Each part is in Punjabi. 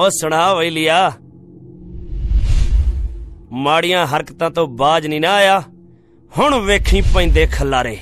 ਉਹ ਸੁਣਾ ਵੇ ਲਿਆ ਮਾੜੀਆਂ ਹਰਕਤਾਂ ਤੋਂ ਬਾਜ ਨਹੀਂ ਨਾ ਆਇਆ। ਹੁਣ ਵੇਖੀ ਪੈਂਦੇ ਖਲਾਰੇ।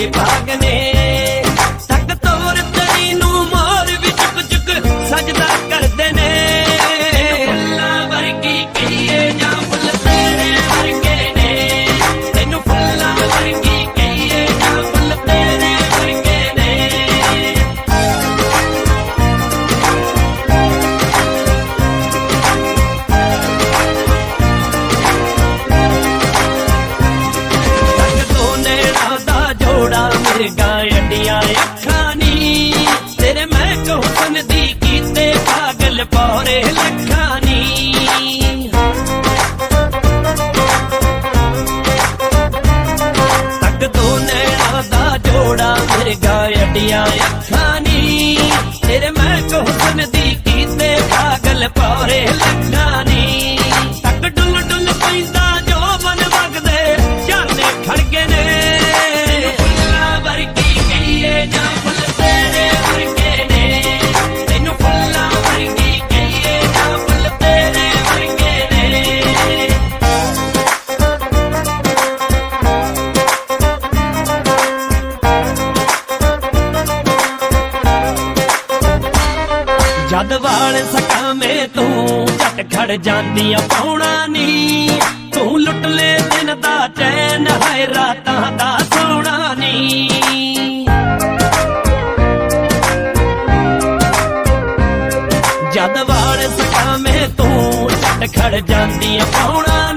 me party ਚੜ ਜਾਂਦੀਆਂ ਪਾਉਣਾ ਨੀ ਤੂੰ ਲੁੱਟ ਲੈ ਦਿਨ ਦਾ ਚੈਨ ਹੈ ਰਾਤਾਂ ਦਾ ਸੋਣਾ ਨੀ ਜਦ ਵਾਰ ਸਕਾਵੇਂ ਤੂੰ ਛੱਡ ਖੜ ਜਾਂਦੀਆਂ ਪਾਉਣਾ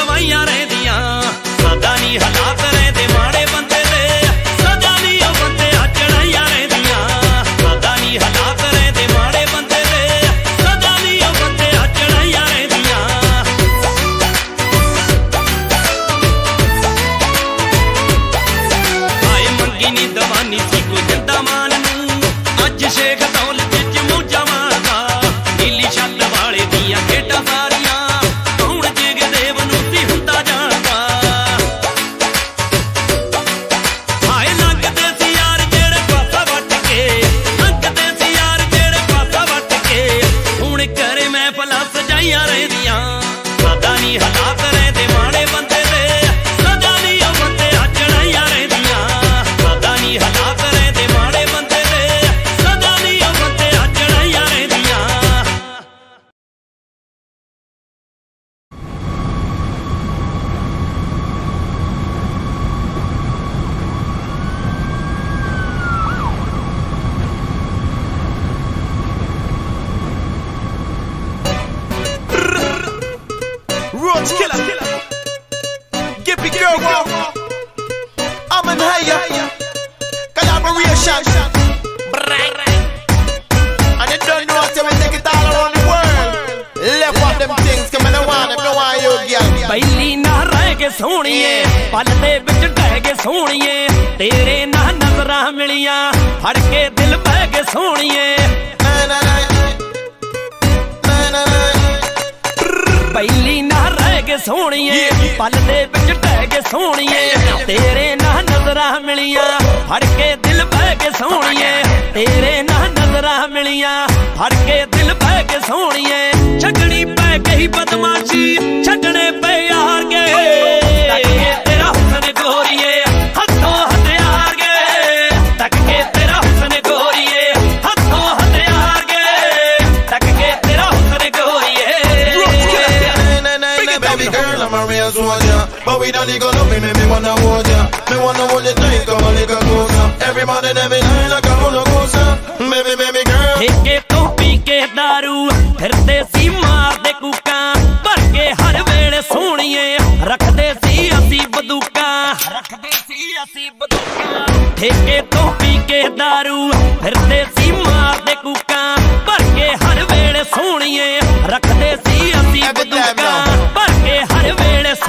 ਦਵਾਈਆਂ ਰਹਿੰਦੀਆਂ। ਸਦਾ ਨਹੀਂ ਹਾਲਾਤ ਰਹਿੰਦੇ ਮਾੜੇ ਬੰਦੇ ਦੇ Rhodes killer. Gippy girl, girl. I'm in higher. Collaboration. And you don't know what we take it all around the world. Left off them things, come in the one, if no one you girl. ਪਹਿਲੀ ਨਾ ਰਹਿ ਕੇ ਸੋਹਣੀਏ ਪਲ ਦੇ ਵਿੱਚ ਡਹਿ ਕੇ ਸੋਹਣੀਏ ਤੇਰੇ ਨਾਲ ਨਜ਼ਰਾਂ ਮਿਲੀਆਂ ਫੜ ਕੇ ਦਿਲ ਬਹਿ ਕੇ ਸੋਹਣੀਏ ਸੋਹਣੀਏ। ਪਲ ਦੇ ਵਿੱਚ ਟਹਿ ਕੇ ਸੋਹਣੀਏ। ਤੇਰੇ ਨਾਲ ਨਜ਼ਰਾਂ ਮਿਲੀਆਂ, ਫੜ ਕੇ ਦਿਲ ਬਹਿ ਕੇ ਸੋਹਣੀਏ। ਤੇਰੇ ਨਾਲ ਨਜ਼ਰਾਂ ਮਿਲੀਆਂ, ਫੜ ਕੇ ਦਿਲ ਬਹਿ ਕੇ ਸੋਹਣੀਏ। ਛਕਣੀ ਪੈ ਕੇ ਗਈ ਬਦਮਾਸ਼ੀ। ya But we don't need go love me, make me wanna hold ya Me wanna hold you tight, come a little closer Every morning, every night, like a roller coaster Baby, baby girl ਠੇਕੇ ਤੋਂ ਪੀ ਕੇ दारू ਫਿਰਦੇ ਸੀ ਮਾਰਦੇ ਕੂਕਾਂ ਭਰ ਕੇ ਹਰ ਵੇਲੇ ਸੋਹਣੀਏ ਰੱਖਦੇ ਸੀ ਅਸੀਂ ਬੰਦੂਕਾਂ ਰੱਖਦੇ ਸੀ ਅਸੀਂ ਬੰਦੂਕਾਂ ਠੇਕੇ ਤੋਂ ਪੀ ਕੇ दारू ਫਿਰਦੇ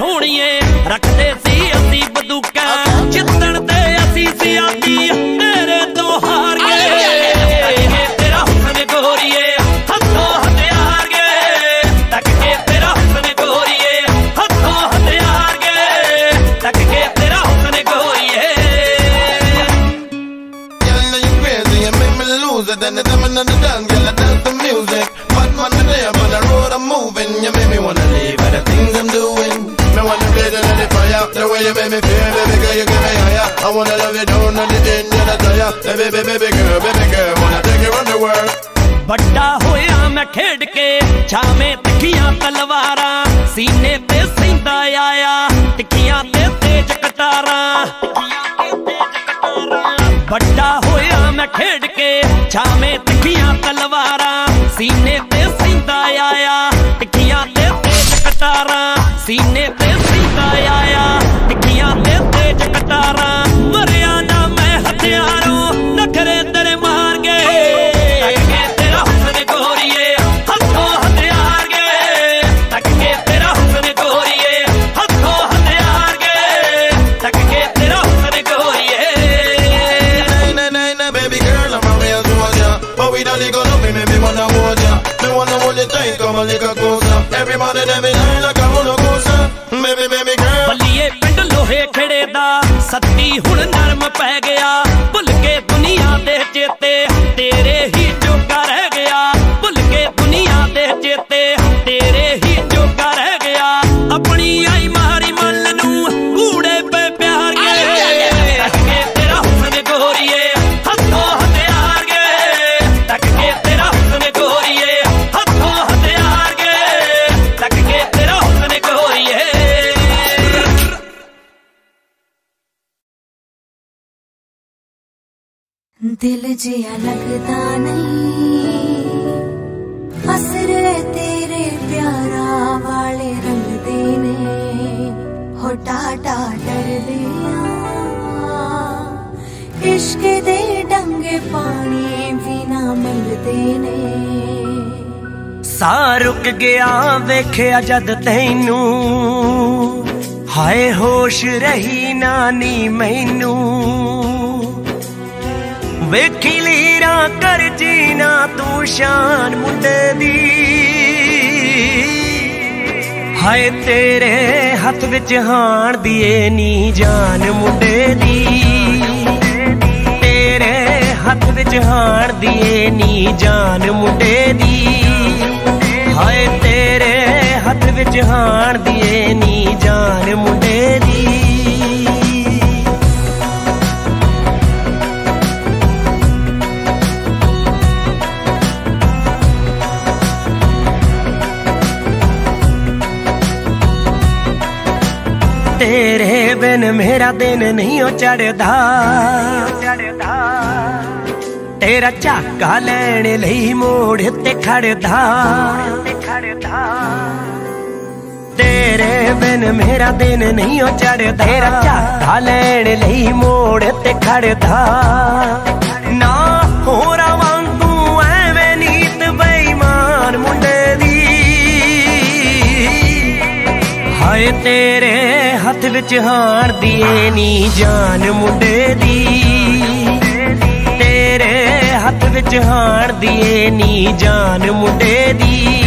ਸੋਹਣੀਏ baby, baby, baby girl, baby girl. ਦਿਲ ਜਿਆ ਲੱਗਦਾ ਨਹੀਂ ਅਸਰੇ ਤੇਰੇ ਪਿਆਰਾ ਵਾਲੇ ਰੰਗਦੇ ਨੇ ਹੋ ਟਾਟਾ ਡਰਦੇ ਆ ਇਸ਼ਕ ਦੇ ਡੰਗੇ ਪਾਣੀ ਵੀ ਨਾ ਮੰਗਦੇ ਨੇ ਸਾਹ ਰੁਕ ਗਿਆ ਵੇਖਿਆ ਜਦ ਤੈਨੂੰ ਹਾਏ ਹੋਸ਼ ਰਹੀ ਨਾ ਨੀ ਮੈਨੂੰ ਵੇਖੀ ਲੀਰਾ ਕਰ ਜੀਨਾ ਤੂੰ ਸ਼ਾਨ ਮੁੰਡੇ ਦੀ ਹਾਏ ਤੇਰੇ ਹੱਥ ਵਿੱਚ ਹਾਣ ਦੀਏ ਨੀ ਜਾਨ ਮੁੰਡੇ ਦੀ ਤੇਰੇ ਹੱਥ ਵਿੱਚ ਹਾਣ ਦੀਏ ਨੀ ਜਾਨ ਮੁੰਡੇ ਬਿਨ ਦਿਨ ਨਹੀਂ ਉਹ ਚੜਦਾ ਤੇਰਾ ਝਾਕਾ ਲੈਣ ਲਈ ਮੋੜ ਤੇ ਖੜਦਾ ਤੇਰੇ ਬਿਨ ਮੇਰਾ ਦਿਨ ਨਹੀਂ ਉਹ ਚੜਦਾ ਤੇਰਾ ਝਾਕਾ ਲੈਣ ਲਈ ਮੋੜ ਤੇ ਖੜਦਾ ਨਾ ਹੋਰਾਂ ਹਾਏ ਤੇਰੇ ਹੱਥ ਵਿੱਚ ਹਾਰ ਦੀਏ ਨੀ ਜਾਨ ਮੁੰਡੇ ਦੀ। ਤੇਰੇ ਹੱਥ ਵਿੱਚ ਹਾਰ ਦੀਏ ਨੀ ਜਾਨ ਮੁੰਡੇ ਦੀ।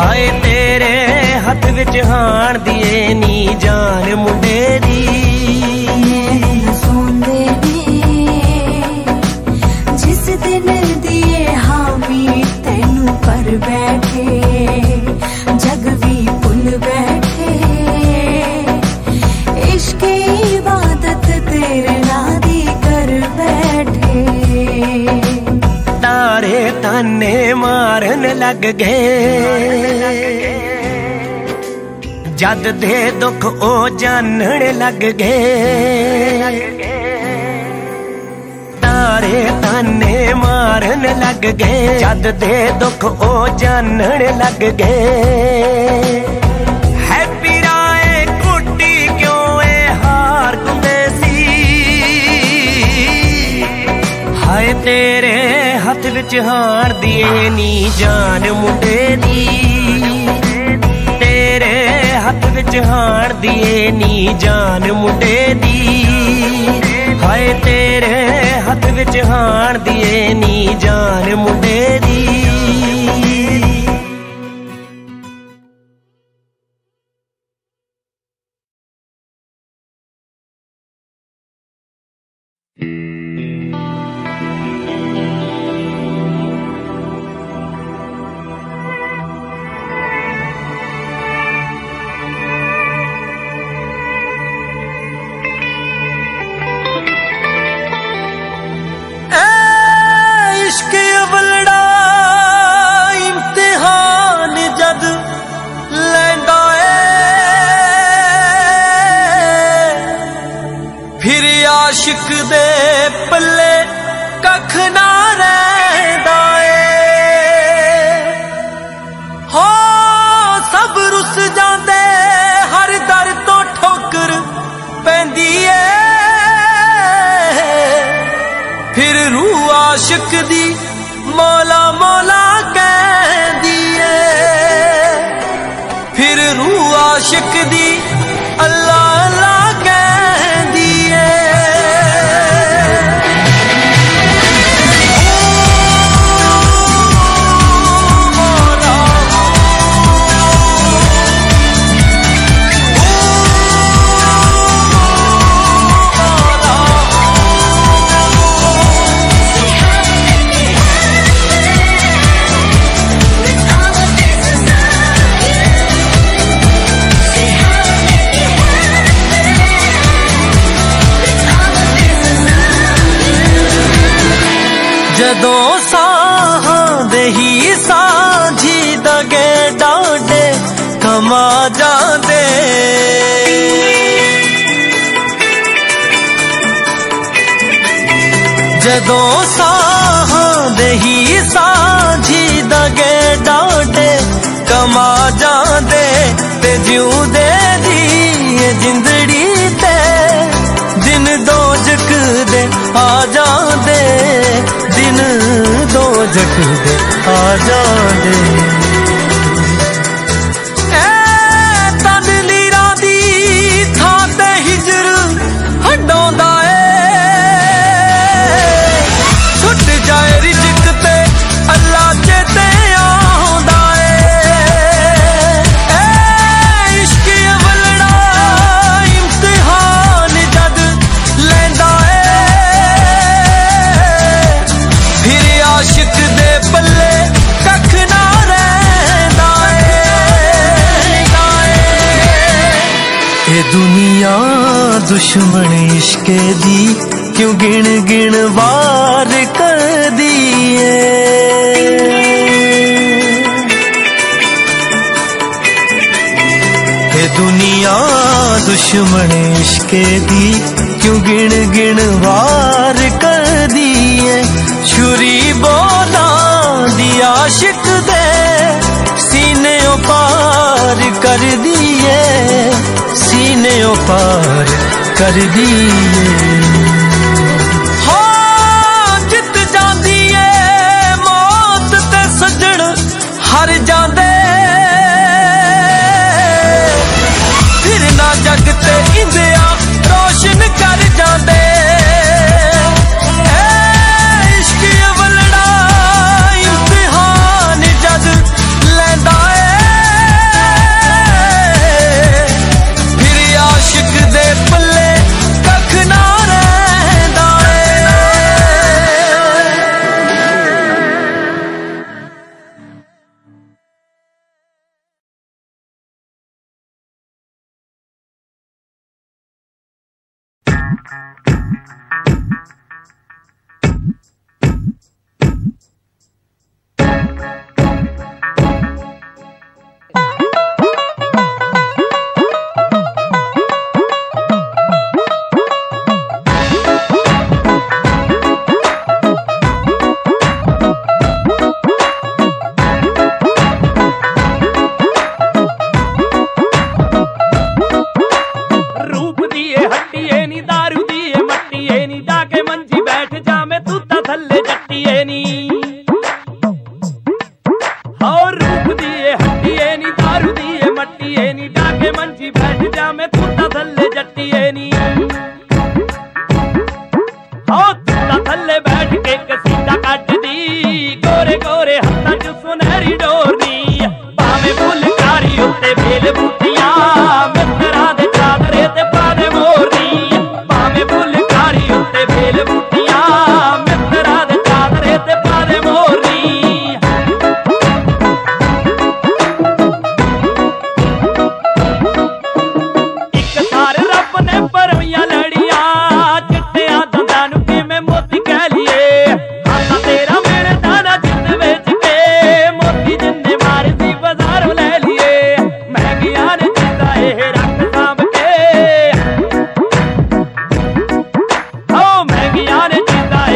ਹਾਏ ਤੇਰੇ ਹੱਥ ਵਿੱਚ ਹਾਰ ਦੀਏ ਨੀ ਜਾਨ ਮੁੰਡੇ ਲੱਗ ਗਏ। ਜਦ ਦੇ ਦੁੱਖ ਉਹ ਜਾਣਨ ਲੱਗ ਗਏ। ਤਾਰੇ ਤਾਨੇ ਮਾਰਨ ਲੱਗ ਗਏ। ਜਦ ਦੇ ਦੁੱਖ ਉਹ ਜਾਣਨ ਲੱਗ ਗਏ। ਹੈਪੀ ਰਾਏ ਕੁੱਟੀ ਕਿਉਂ ਏ ਹਾਰ ਗੁੰਦੇ ਸੀ? ਹਾਏ ਤੇਰੇ ਹੱਥ ਵਿੱਚ ਨੀ ਜਾਨ ਮੁੰਡੇ ਦੀ। ਤੇਰੇ ਹੱਥ ਵਿੱਚ ਹਾਰ ਦੀਏ ਨੀ ਜਾਨ ਮੁੰਡੇ ਦੀ। ਹਾਏ ਤੇਰੇ ਹੱਥ ਵਿੱਚ ਹਾਰ ਦੀਏ ਨੀ ਜਾਨ ਮੁੰਡੇ सजा दे ਦੁਸ਼ਮਣ ਇਸ਼ਕ ਦੀ ਕਿਉਂ ਗਿਣ ਗਿਣ ਵਾਰ ਕਰਦੀ ਏ? ਇਹ ਦੁਨੀਆ ਦੁਸ਼ਮਣ ਇਸ਼ਕ ਦੀ ਕਿਉਂ ਗਿਣ ਗਿਣ ਵਾਰ ਕਰਦੀ ਏ? ਛੁਰੀ ਬੋਲਾਂ ਦੀ ਆਸ਼ਿਕ ਦੇ ਸੀਨੇ ਉਪਾਰ ਕਰਦੀ ਏ। ਸੀਨੇ ਉਪਾਰ कर दिए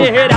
ਦੀ ਤੇਰਾ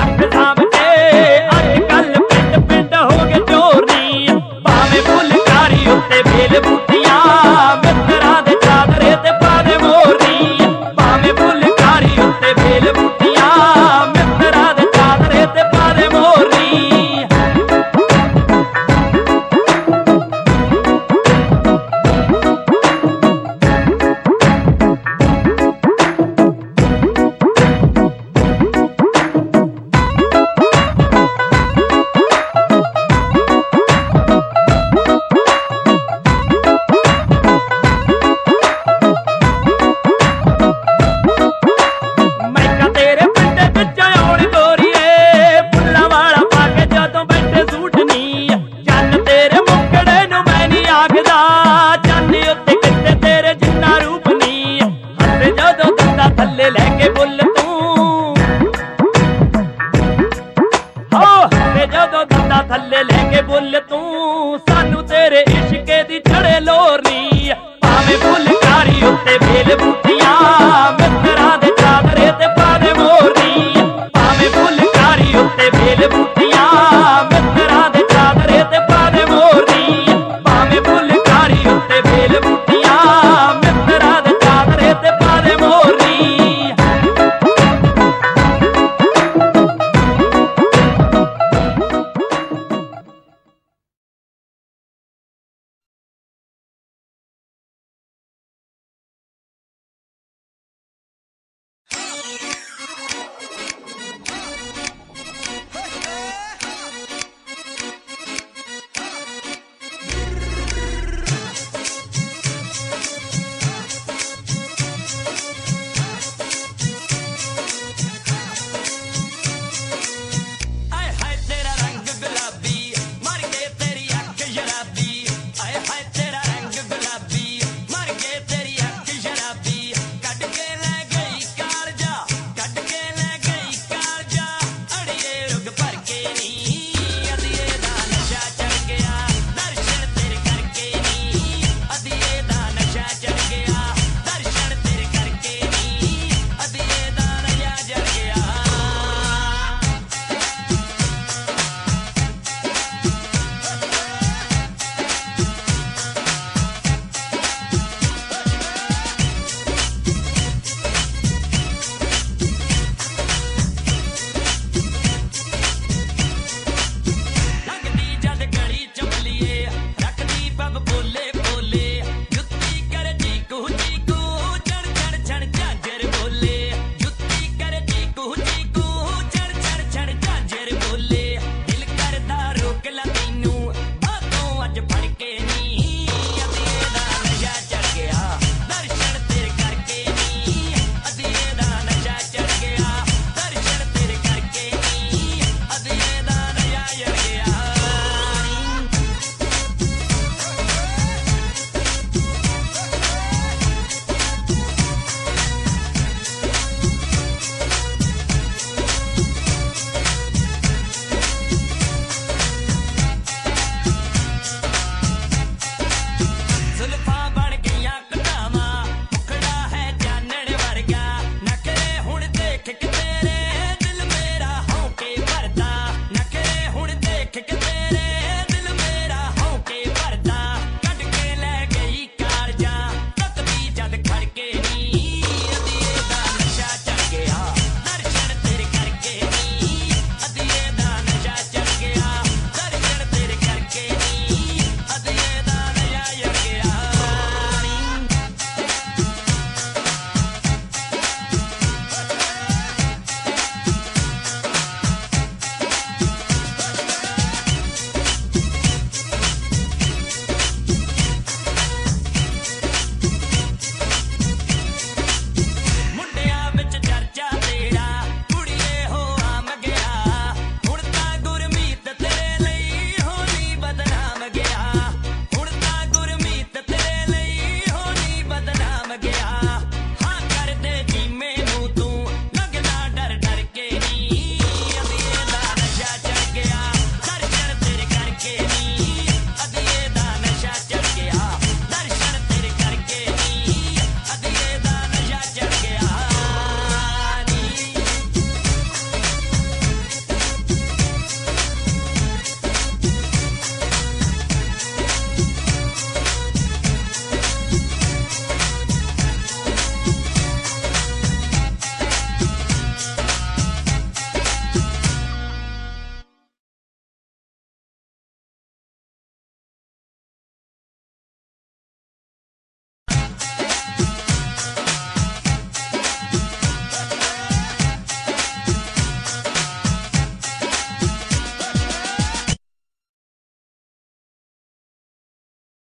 did.